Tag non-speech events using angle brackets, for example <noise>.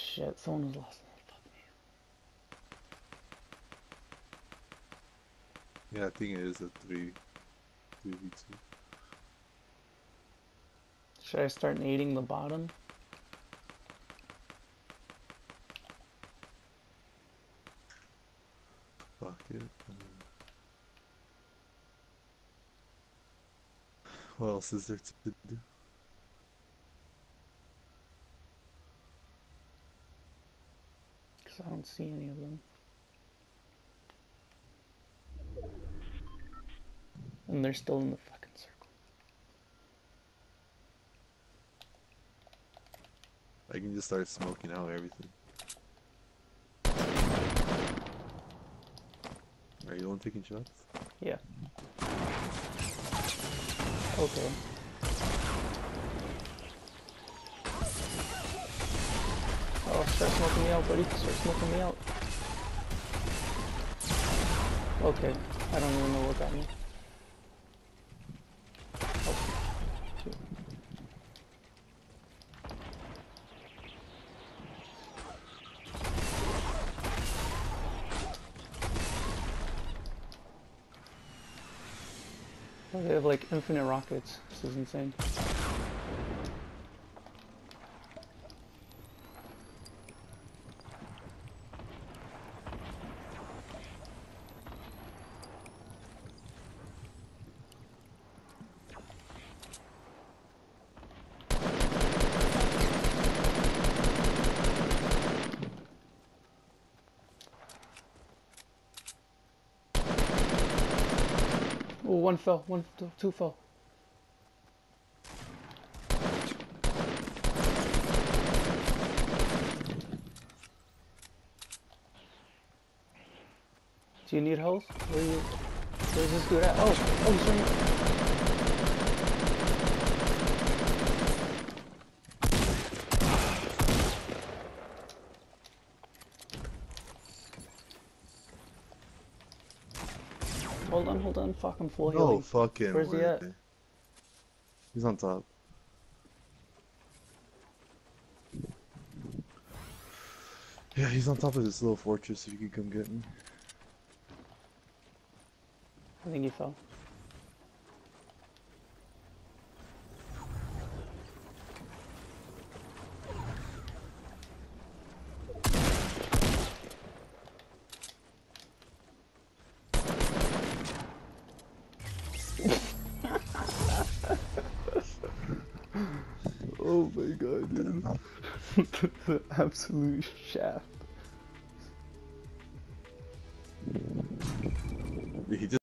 shit, someone was lost. Yeah, I think it is a three, three v two. Should I start nading the bottom? Fuck it. What else is there to do? I don't see any of them. And they're still in the fucking circle. I can just start smoking out everything. Are you the one taking shots? Yeah. Okay. Oh, start smoking me out, buddy. Start smoking me out. Okay. I don't even know what got me. Oh. Oh, they have like infinite rockets. This is insane. Oh, one fell. One, two, two fell. Do you need health? Where? Where's this dude at? Oh, oh, he's right here. Hold on, hold on. Fuck, I'm full healing. fucking Where's he at? He's on top. Yeah, he's on top of this little fortress if you can come get me. I think he fell. Oh my god, dude. <laughs> Absolute shaft. He just